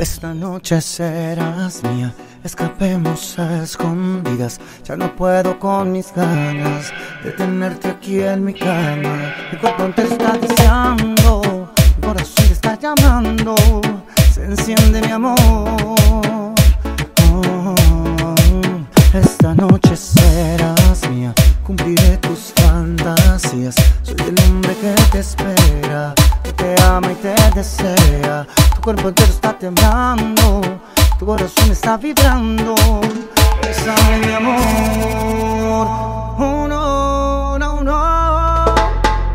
Esta noche serás mía, escapemos a escondidas. Ya no puedo con mis ganas de tenerte aquí en mi cama. Mi cuerpo te está deseando, mi corazón te está llamando. Se enciende mi amor. Oh, esta noche serás mía, cumpliré tus fantasías. Soy el hombre que te espera, te ama y te desea. Tu cuerpo entero está temblando, tu corazón está vibrando. Bésame mi amor. Oh no, no, no.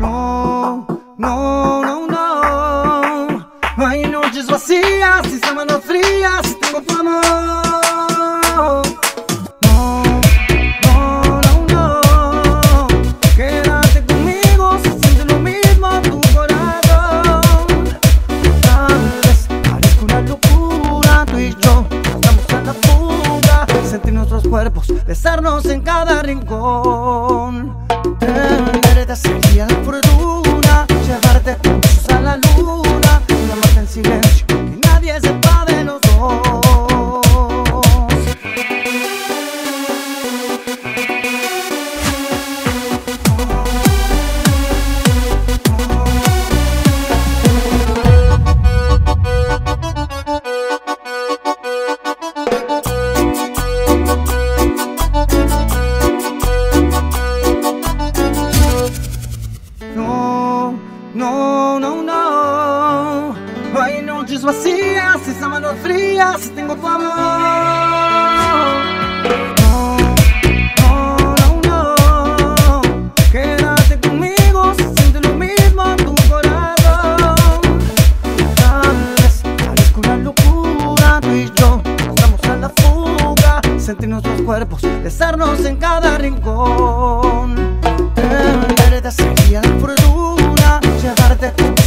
No, no, no, no. No hay noches vacías y semanas frías Sentir nuestros cuerpos, besarnos en cada rincón. Sería la No, no, no. Hay noches vacías, está manos fría si tengo tu amor. No, no, no, no. Quédate conmigo, se siente lo mismo en tu corazón. lado. Tú sales la locura, tú y yo nos vamos a la fuga. Sentir nuestros cuerpos, besarnos en cada rincón. Tenderes de seguir por el te